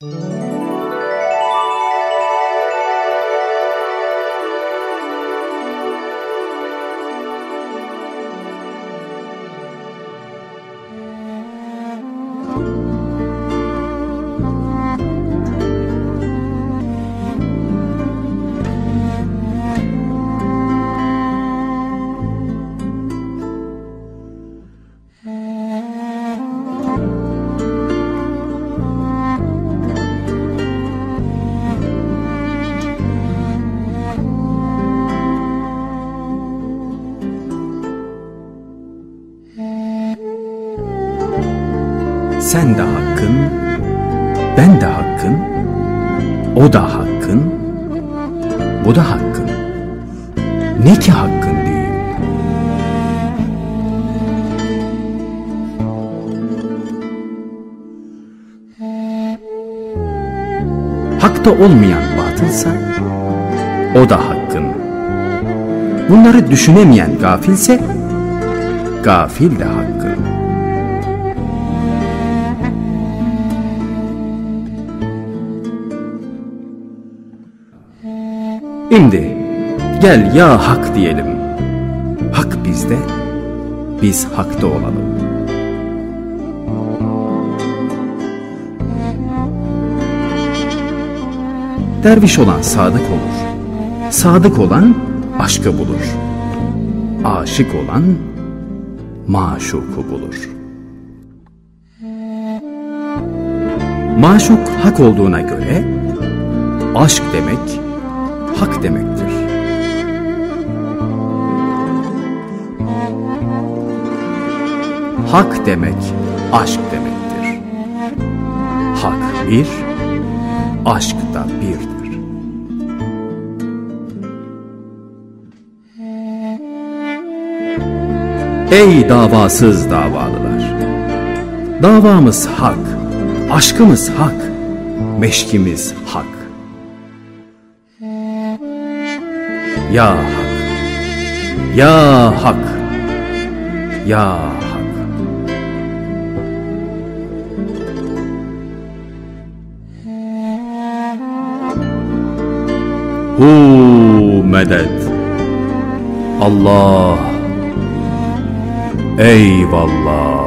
啊。Sen de hakkın, ben de hakkın, o da hakkın, bu da hakkın. Ne ki hakkın değil? Hakta olmayan batılsa, o da hakkın. Bunları düşünemeyen gafilse, gafil de hakkın. Şimdi gel ya hak diyelim. Hak bizde, biz hakta olalım. Derviş olan sadık olur. Sadık olan aşkı bulur. Aşık olan maşuku bulur. Maşuk hak olduğuna göre aşk demek hak demektir. Hak demek aşk demektir. Hak bir, aşk da birdir. Ey davasız davalılar! Davamız hak, aşkımız hak, meşkimiz hak. Ya Hak, Ya Hak, Ya Hak. Hu medet. Allah. Eyvallah.